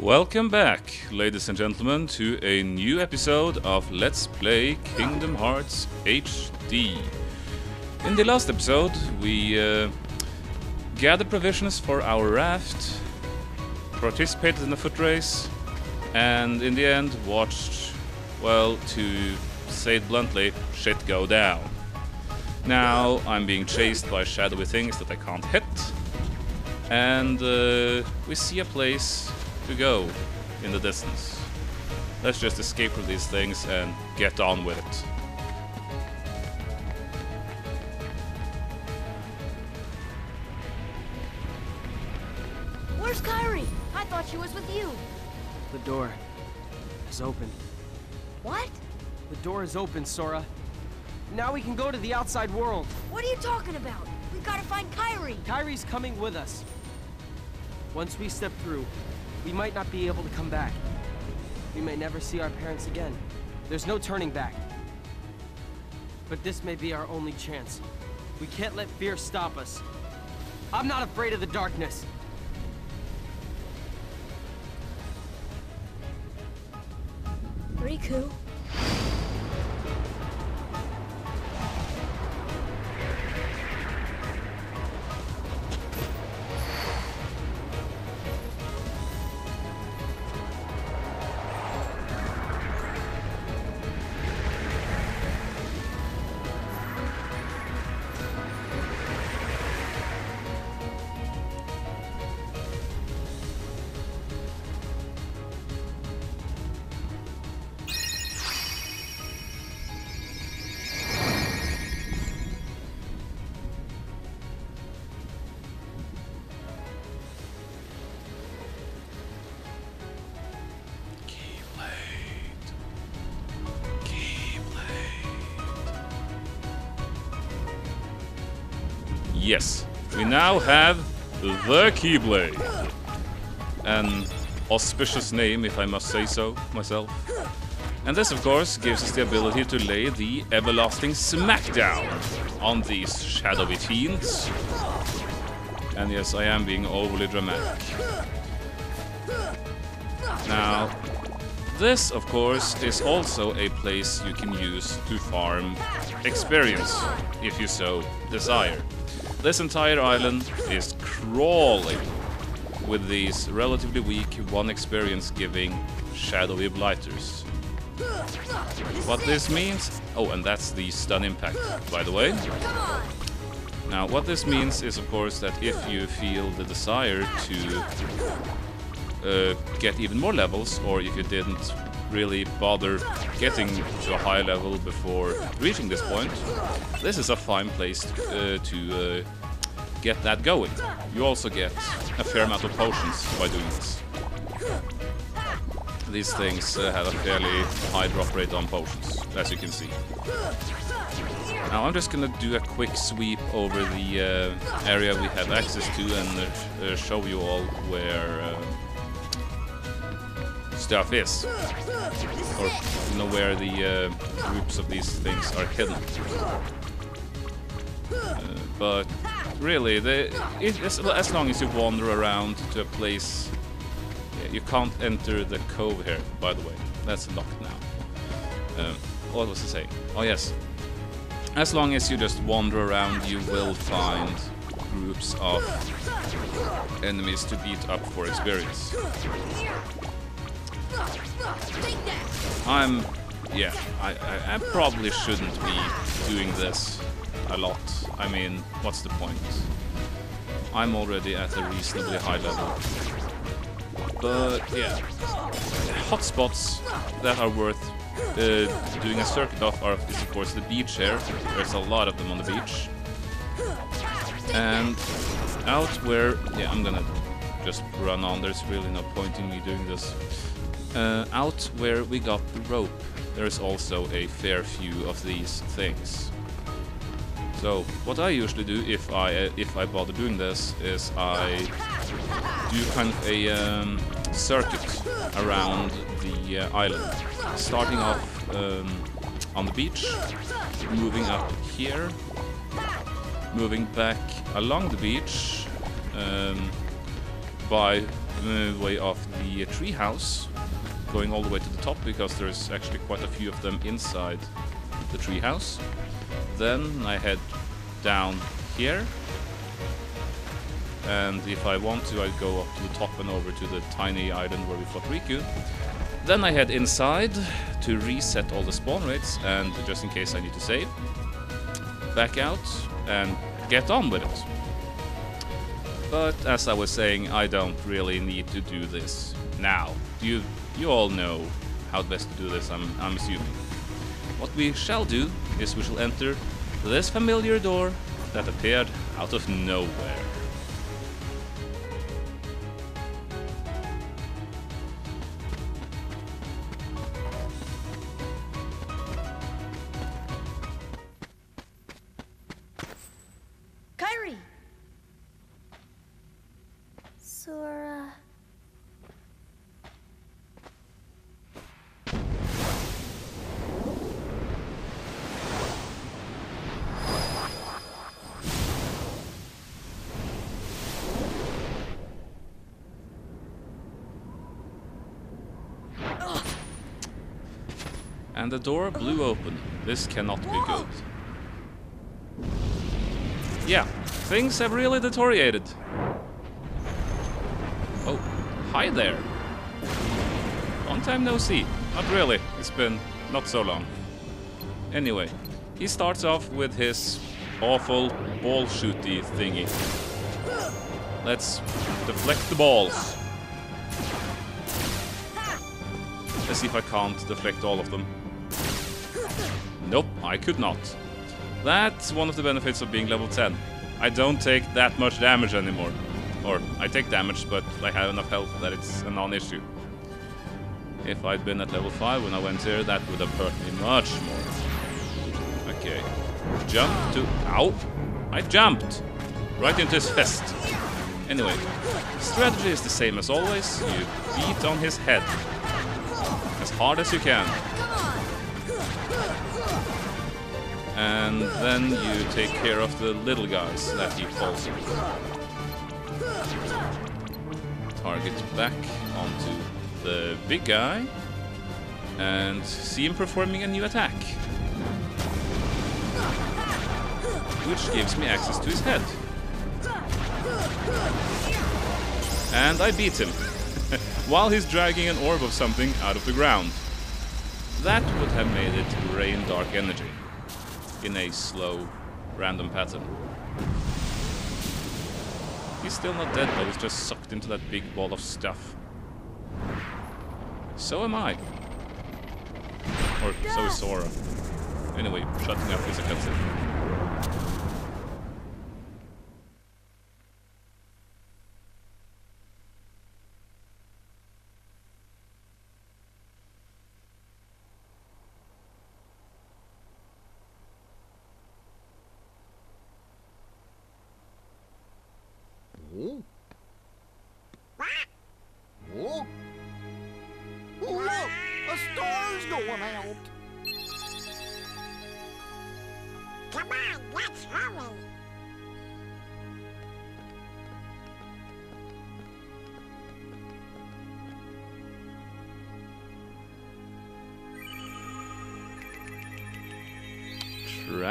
Welcome back, ladies and gentlemen, to a new episode of Let's Play Kingdom Hearts HD. In the last episode, we uh, gathered provisions for our raft, participated in a foot race, and in the end watched, well, to say it bluntly, shit go down. Now I'm being chased by shadowy things that I can't hit, and uh, we see a place to go in the distance. Let's just escape from these things and get on with it. Where's Kairi? I thought she was with you. The door is open. What? The door is open, Sora. Now we can go to the outside world. What are you talking about? We gotta find Kairi. Kairi's coming with us. Once we step through, we might not be able to come back. We may never see our parents again. There's no turning back. But this may be our only chance. We can't let fear stop us. I'm not afraid of the darkness. Riku. Yes, we now have the Keyblade. An auspicious name, if I must say so myself. And this, of course, gives us the ability to lay the everlasting smackdown on these shadowy teens. And yes, I am being overly dramatic. Now, this, of course, is also a place you can use to farm experience, if you so desire. This entire island is crawling with these relatively weak one experience giving shadowy blighters. What this means... Oh, and that's the stun impact, by the way. Now, what this means is, of course, that if you feel the desire to uh, get even more levels, or if you didn't really bother getting to a high level before reaching this point, this is a fine place uh, to uh, get that going. You also get a fair amount of potions by doing this. These things uh, have a fairly high drop rate on potions, as you can see. Now I'm just gonna do a quick sweep over the uh, area we have access to and uh, show you all where uh, stuff is. Or, know, where the uh, groups of these things are hidden. Uh, but really, they, it, as, as long as you wander around to a place... Yeah, you can't enter the cove here, by the way. That's locked now. Um, what was I saying? Oh yes. As long as you just wander around, you will find groups of enemies to beat up for experience. I'm... Yeah, I, I, I probably shouldn't be doing this a lot. I mean, what's the point? I'm already at a reasonably high level. But yeah, hotspots that are worth uh, doing a circuit of are, is of course the beach here. There's a lot of them on the beach. And out where, yeah, I'm gonna just run on. There's really no point in me doing this. Uh, out where we got the rope, there's also a fair few of these things. So what I usually do if I uh, if I bother doing this is I do kind of a um, circuit around the uh, island, starting off um, on the beach, moving up here, moving back along the beach, um, by uh, way of the treehouse, going all the way to the top because there's actually quite a few of them inside the treehouse. Then I head down here, and if I want to, I go up to the top and over to the tiny island where we fought Riku. Then I head inside to reset all the spawn rates, and just in case I need to save, back out and get on with it. But as I was saying, I don't really need to do this now. You you all know how best to do this, I'm, I'm assuming. What we shall do is we shall enter this familiar door that appeared out of nowhere. And the door blew open. This cannot be good. Yeah, things have really deteriorated. Oh, hi there. Long time no see. Not really. It's been not so long. Anyway, he starts off with his awful ball shooty thingy. Let's deflect the balls. Let's see if I can't deflect all of them. Nope, I could not. That's one of the benefits of being level 10. I don't take that much damage anymore. Or, I take damage, but I have enough health that it's a non-issue. If I'd been at level 5 when I went here, that would have hurt me much more. Okay. Jump to... Ow! I jumped! Right into his fist. Anyway, strategy is the same as always. You beat on his head. As hard as you can. And then you take care of the little guys that he falls. Target back onto the big guy. And see him performing a new attack. Which gives me access to his head. And I beat him. While he's dragging an orb of something out of the ground. That would have made it rain dark energy in a slow, random pattern. He's still not dead though, he's just sucked into that big ball of stuff. So am I. Or so is Sora. Anyway, shutting up is a cutscene.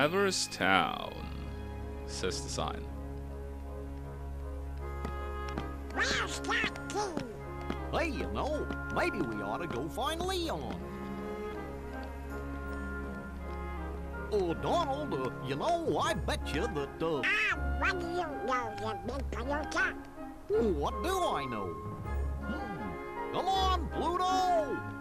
Traverse Town, says the sign. Where's that key? Hey, you know, maybe we ought to go find Leon. Oh, Donald, uh, you know, I bet you that, uh, Ah, what do you know, you big Toyota? what do I know? Hmm. Come on, Pluto!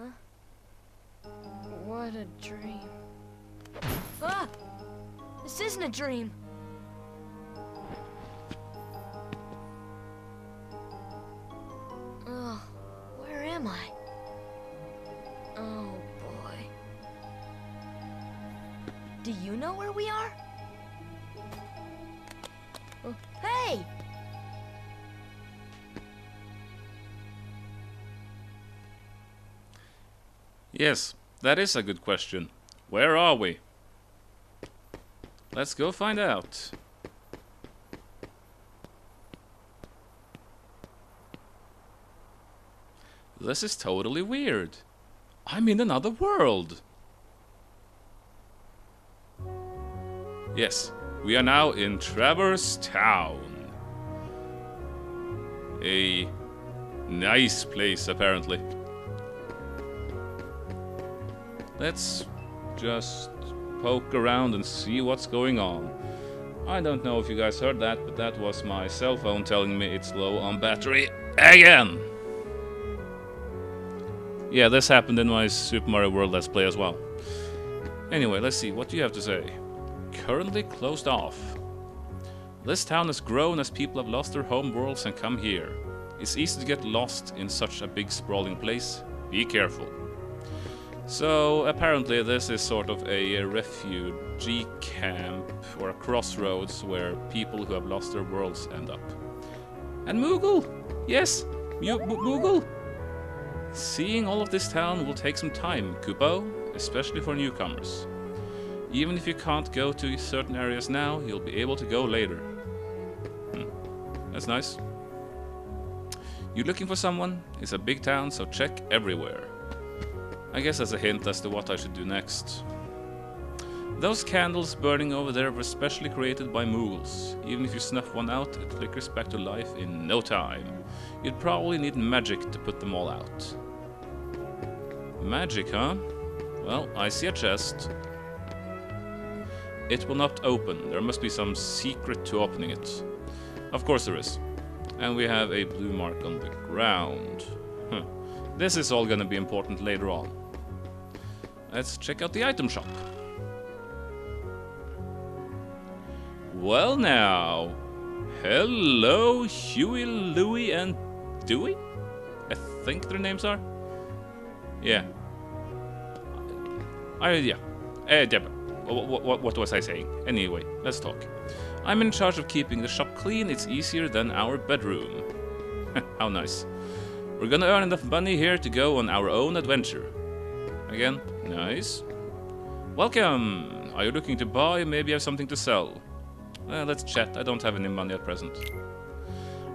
Huh? What a dream. Ah! This isn't a dream. Yes, that is a good question. Where are we? Let's go find out. This is totally weird. I'm in another world. Yes, we are now in Traverse Town. A nice place, apparently. Let's just poke around and see what's going on. I don't know if you guys heard that, but that was my cell phone telling me it's low on battery again. Yeah, this happened in my Super Mario World Let's Play as well. Anyway, let's see, what do you have to say? Currently closed off. This town has grown as people have lost their home worlds and come here. It's easy to get lost in such a big sprawling place. Be careful. So apparently this is sort of a refugee camp or a crossroads where people who have lost their worlds end up. And Moogle! Yes, Moogle! Seeing all of this town will take some time, Kupo, especially for newcomers. Even if you can't go to certain areas now, you'll be able to go later. Hmm. That's nice. You looking for someone? It's a big town, so check everywhere. I guess as a hint as to what I should do next. Those candles burning over there were specially created by Moogles. Even if you snuff one out, it flickers back to life in no time. You'd probably need magic to put them all out. Magic, huh? Well, I see a chest. It will not open. There must be some secret to opening it. Of course there is. And we have a blue mark on the ground. Huh. This is all gonna be important later on. Let's check out the item shop. Well now. Hello, Huey, Louie, and Dewey? I think their names are. Yeah. I, yeah. Uh, yeah. What, what, what was I saying? Anyway, let's talk. I'm in charge of keeping the shop clean. It's easier than our bedroom. How nice. We're gonna earn enough money here to go on our own adventure. Again, nice. Welcome! Are you looking to buy? Maybe you have something to sell. Uh, let's chat. I don't have any money at present.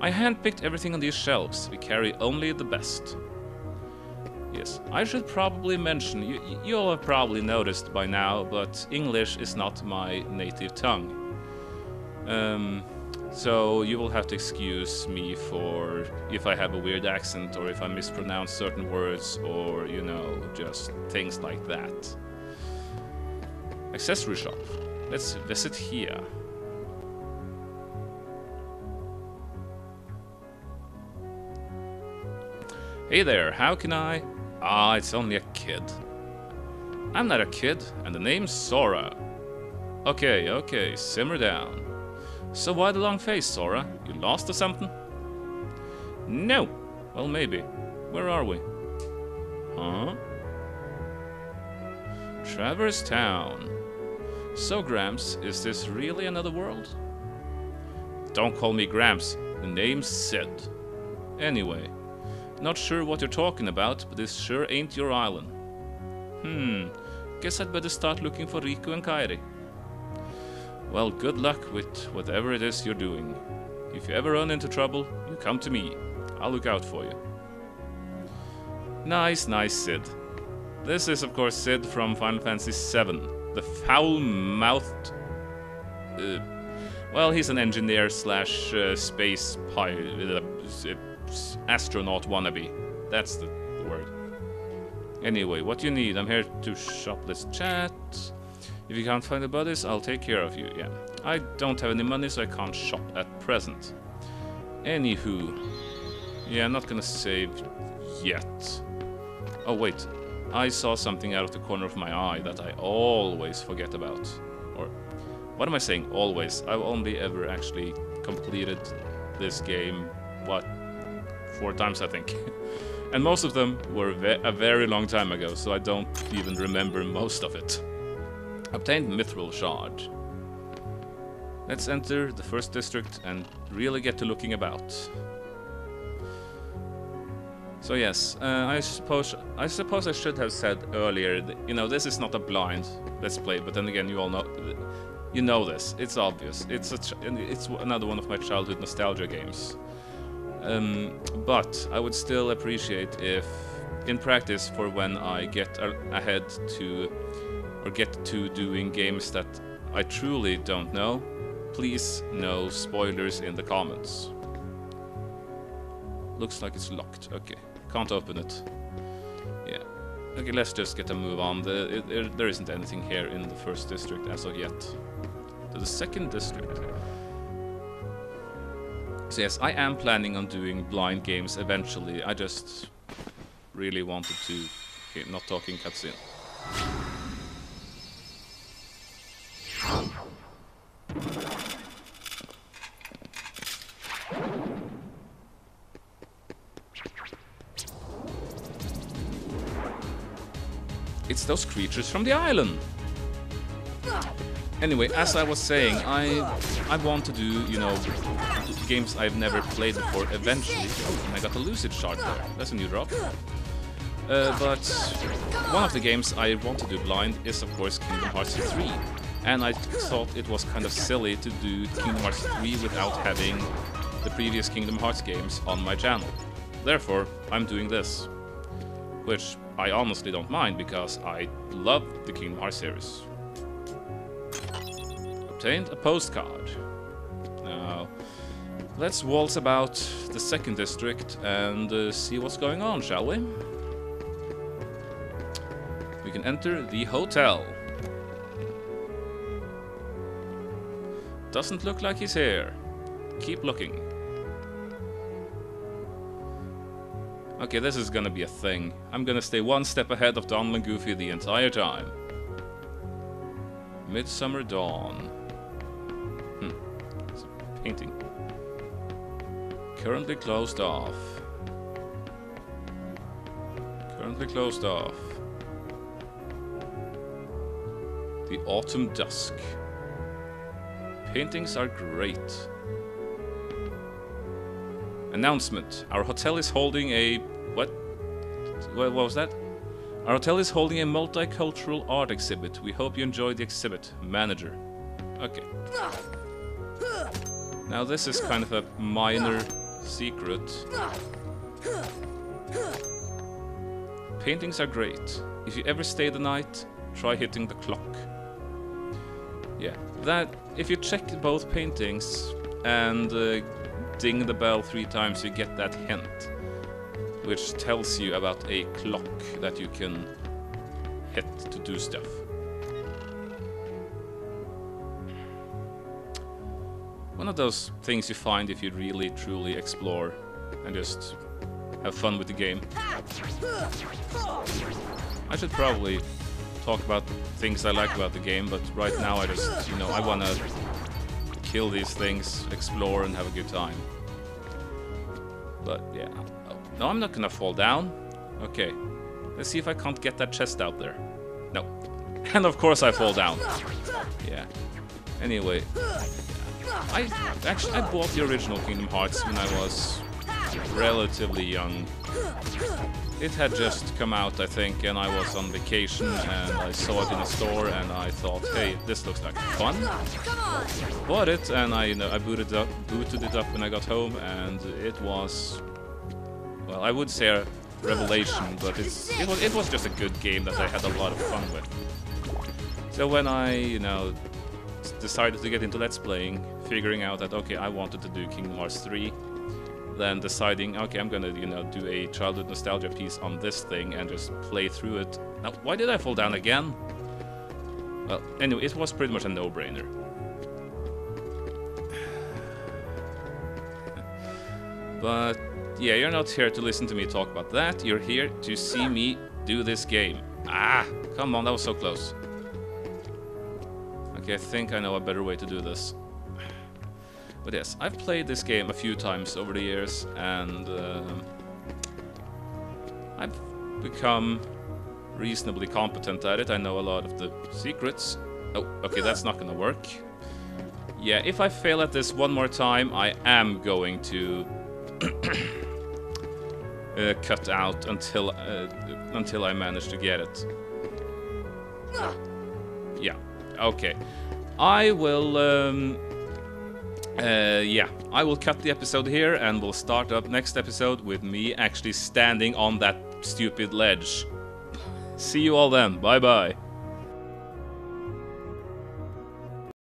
I handpicked everything on these shelves. We carry only the best. Yes, I should probably mention, you, you all have probably noticed by now, but English is not my native tongue. Um, so you will have to excuse me for if I have a weird accent or if I mispronounce certain words or, you know, just things like that. Accessory shop. Let's visit here. Hey there, how can I? Ah, it's only a kid. I'm not a kid, and the name's Sora. Okay, okay, simmer down. So why the long face, Sora? You lost or something? No. Well, maybe. Where are we? Huh? Traverse Town. So, Gramps, is this really another world? Don't call me Gramps. The name's Cid. Anyway, not sure what you're talking about, but this sure ain't your island. Hmm, guess I'd better start looking for Riku and Kairi. Well, good luck with whatever it is you're doing. If you ever run into trouble, you come to me. I'll look out for you. Nice, nice, Cid. This is, of course, Cid from Final Fantasy VII, the foul-mouthed... Uh, well, he's an engineer slash uh, space pilot, uh, astronaut wannabe. That's the word. Anyway, what do you need? I'm here to shop. Let's chat. If you can't find the bodies, I'll take care of you. Yeah. I don't have any money, so I can't shop at present. Anywho. Yeah, I'm not gonna save yet. Oh, wait. I saw something out of the corner of my eye that I always forget about. Or, what am I saying? Always. I've only ever actually completed this game, what, four times, I think. and most of them were ve a very long time ago, so I don't even remember most of it. Obtained Mithril Shard. Let's enter the first district and really get to looking about. So yes, uh, I suppose I suppose I should have said earlier. That, you know, this is not a blind let's play, but then again, you all know, you know this. It's obvious. It's a it's another one of my childhood nostalgia games. Um, but I would still appreciate if, in practice, for when I get ahead to, or get to doing games that I truly don't know, please no spoilers in the comments. Looks like it's locked. Okay, can't open it. Yeah. Okay, let's just get a move on. The, it, it, there isn't anything here in the first district as of yet. To the second district. So yes, I am planning on doing blind games eventually. I just really wanted to... Okay, not talking cutscene. It's those creatures from the island. Anyway, as I was saying, I I want to do, you know, games I've never played before eventually. Oh, and I got a Lucid Shard there. That's a new drop. Uh, but one of the games I want to do blind is, of course, Kingdom Hearts 3. And I thought it was kind of silly to do Kingdom Hearts 3 without having the previous Kingdom Hearts games on my channel. Therefore, I'm doing this. Which I honestly don't mind because I love the Kingdom Hearts series. Obtained a postcard. Now, let's waltz about the second district and uh, see what's going on, shall we? We can enter the hotel. Doesn't look like he's here. Keep looking. Okay, this is gonna be a thing. I'm gonna stay one step ahead of Donald and Goofy the entire time. Midsummer Dawn. Hmm. It's a painting. Currently closed off. Currently closed off. The Autumn Dusk. Paintings are great. Announcement. Our hotel is holding a... What? What, was that? Our hotel is holding a multicultural art exhibit. We hope you enjoy the exhibit. Manager. Okay. Now this is kind of a minor secret. Paintings are great. If you ever stay the night, try hitting the clock. Yeah, that if you check both paintings and uh, ding the bell three times, you get that hint, which tells you about a clock that you can hit to do stuff. One of those things you find if you really truly explore and just have fun with the game. I should probably talk about things I like about the game, but right now I just, you know, I wanna kill these things, explore, and have a good time. But yeah, oh, no, I'm not gonna fall down. Okay, let's see if I can't get that chest out there. No, and of course I fall down. Yeah. Anyway, I actually I bought the original Kingdom Hearts when I was relatively young. It had just come out, I think, and I was on vacation and I saw it in a store and I thought, hey, this looks like fun. Bought it and I, you know, I booted up, booted it up when I got home and it was, well, I would say a revelation, but it's it was it was just a good game that I had a lot of fun with. So when I, you know, decided to get into Let's Playing, figuring out that okay, I wanted to do Kingdom Hearts 3 then deciding, okay, I'm gonna, you know, do a childhood nostalgia piece on this thing and just play through it. Now, why did I fall down again? Well, anyway, it was pretty much a no-brainer. but, yeah, you're not here to listen to me talk about that. You're here to see me do this game. Ah, come on, that was so close. Okay, I think I know a better way to do this. But yes, I've played this game a few times over the years, and uh, I've become reasonably competent at it. I know a lot of the secrets. Oh, okay, that's not gonna work. yeah, if I fail at this one more time, I am going to uh, cut out until uh, until I manage to get it. Yeah. Okay. I will. Um, uh, yeah, I will cut the episode here, and we'll start up next episode with me actually standing on that stupid ledge. See you all then. Bye bye.